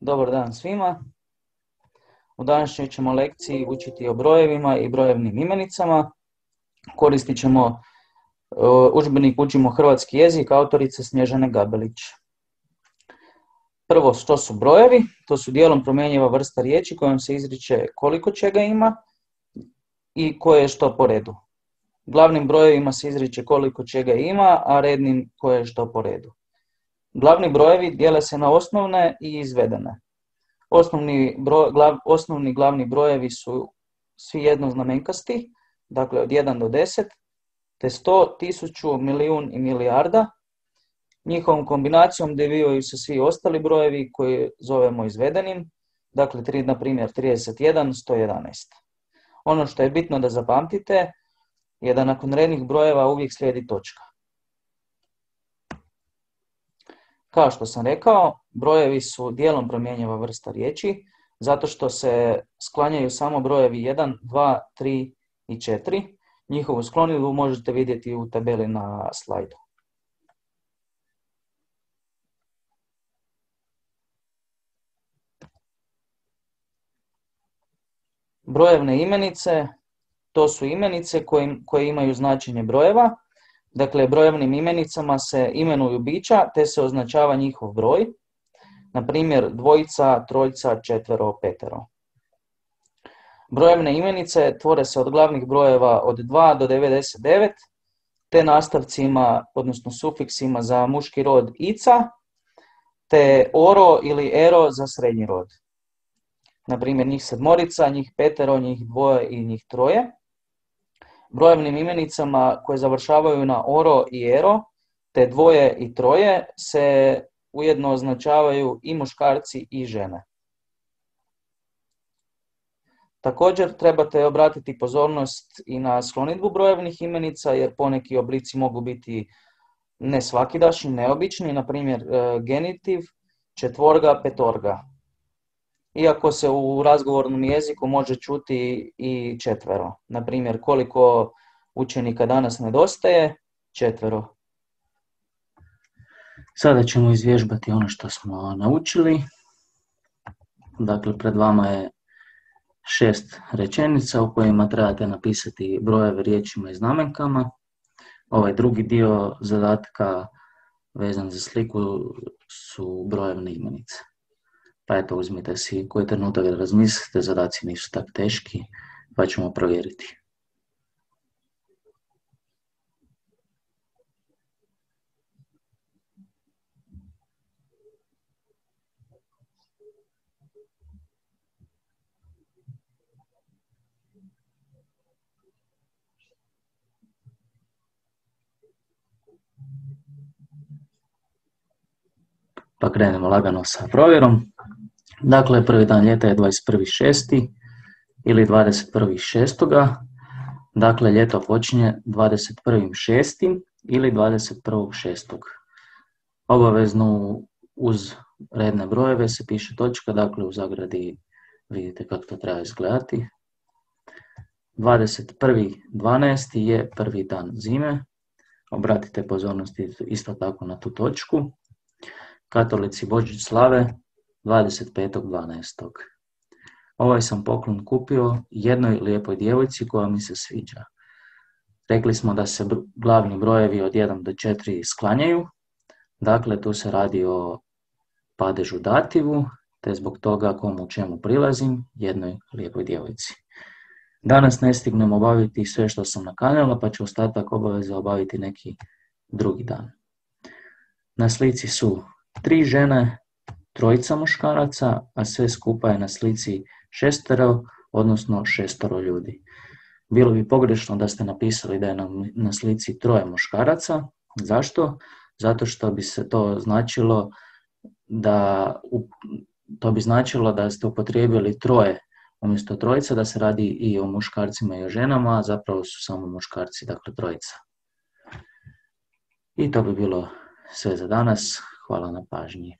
Dobar dan svima. U današnjoj ćemo lekciji učiti o brojevima i brojevnim imenicama. Koristit ćemo uh, udžbenik Učimo hrvatski jezik autorice Snježane Gabelić. Prvo, što su brojevi? To su dijelom promjenjiva vrsta riječi kojom se izriče koliko čega ima i koje je što po redu. Glavnim brojevima se izriče koliko čega ima, a rednim koje je što po redu. Glavni brojevi dijele se na osnovne i izvedene. Osnovni, broj, glav, osnovni glavni brojevi su svi jednoznamenkasti, dakle od 1 do 10, te 100, 1000, milijun i milijarda. Njihovom kombinacijom devijaju se svi ostali brojevi koje zovemo izvedenim, dakle na primjer 31, 111. Ono što je bitno da zapamtite je da nakon rednih brojeva uvijek slijedi točka. Kao što sam rekao, brojevi su dijelom promjenjiva vrsta riječi, zato što se sklanjaju samo brojevi 1, 2, 3 i 4. Njihovu sklonidbu možete vidjeti u tabeli na slajdu. Brojevne imenice, to su imenice koje imaju značenje brojeva, Dakle, brojevnim imenicama se imenuju bića te se označava njihov broj, na primjer dvojica, trojca, četvero, petero. Brojevne imenice tvore se od glavnih brojeva od 2 do 99, te nastavcima, odnosno sufiksima za muški rod ica, te oro ili ero za srednji rod. Na primjer, njih sedmorica, njih petero, njih dvoje i njih troje brojevnim imenicama koje završavaju na oro i ero, te dvoje i troje, se ujedno označavaju i muškarci i žene. Također trebate obratiti pozornost i na sklonidbu brojevnih imenica, jer poneki oblici mogu biti ne svakidašnji, neobični, na primjer e, genitiv, četvorga, petorga iako se u razgovornom jeziku može čuti i četvero. Na primjer, koliko učenika danas nedostaje? Četvero. Sada ćemo izvježbati ono što smo naučili. Dakle, pred vama je šest rečenica u kojima trebate napisati brojeve riječima i znamenkama. Ovaj drugi dio zadatka vezan za sliku su brojevne imenice. Pa eto, uzmite si koji trenutak da razmislite, zadaci nisu tako teški, pa ćemo provjeriti. Pa krenemo lagano sa provjerom. Dakle, prvi dan ljeta je 21.6. ili 21.6. Dakle, ljeto počinje 21.6. ili 21.6. Obavezno uz redne brojeve se piše točka, dakle u zagradi vidite kako to treba izgledati. 21.12. je prvi dan zime. Obratite pozornost isto tako na tu točku. Katolici Božić slave 25.12. Ovaj sam poklon kupio jednoj lijepoj djevojci koja mi se sviđa. Rekli smo da se glavni brojevi od 1 do 4 sklanjaju, dakle tu se radi o padežu dativu, te zbog toga komu čemu prilazim, jednoj lijepoj djevojci. Danas ne stignem obaviti sve što sam nakanjala, pa ću ostatak obaveza obaviti neki drugi dan. Na slici su tri žene, trojica muškaraca, a sve skupa je na slici šestero, odnosno šestoro ljudi. Bilo bi pogrešno da ste napisali da je na, slici troje muškaraca. Zašto? Zato što bi se to značilo da to bi značilo da ste upotrijebili troje umjesto trojica, da se radi i o muškarcima i o ženama, a zapravo su samo muškarci, dakle trojica. I to bi bilo sve za danas. Hvala na pažnji.